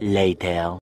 later.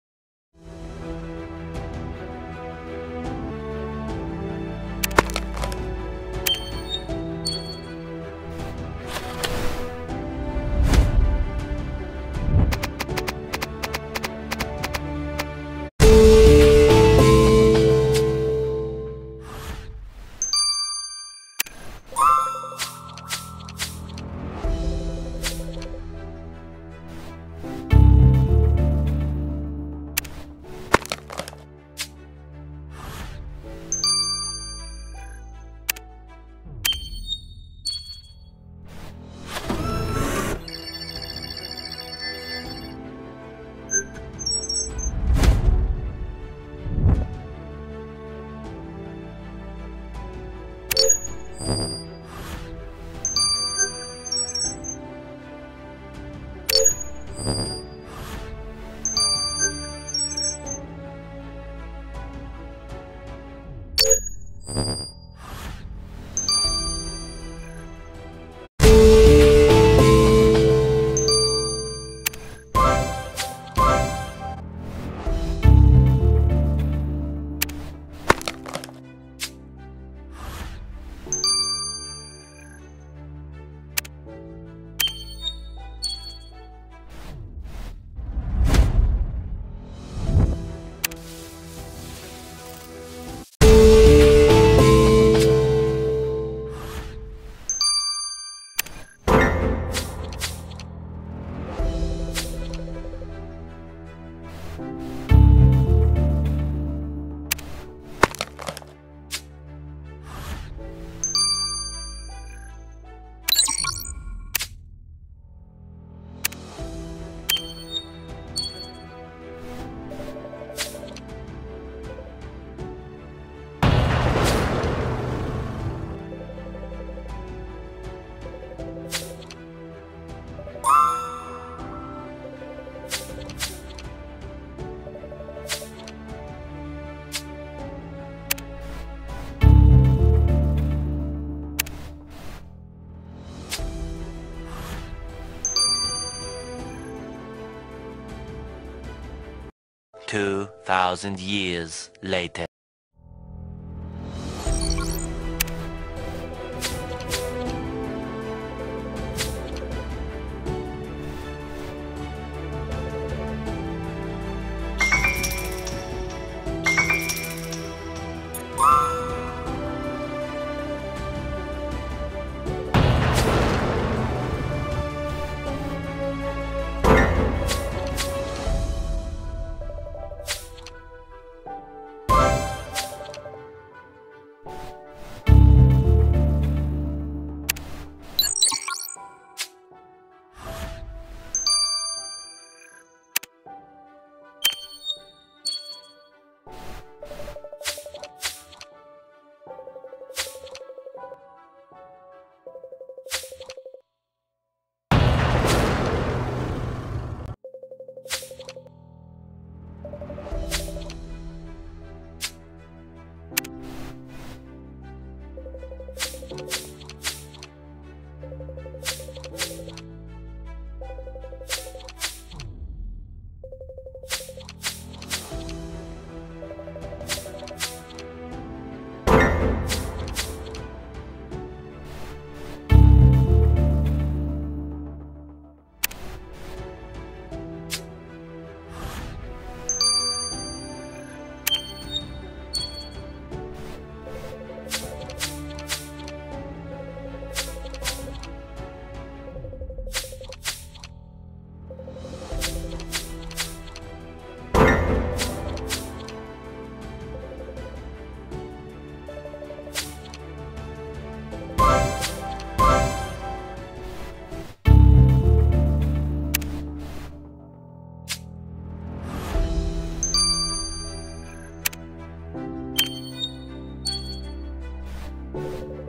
Two thousand years later. you.